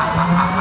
ha ha ha ha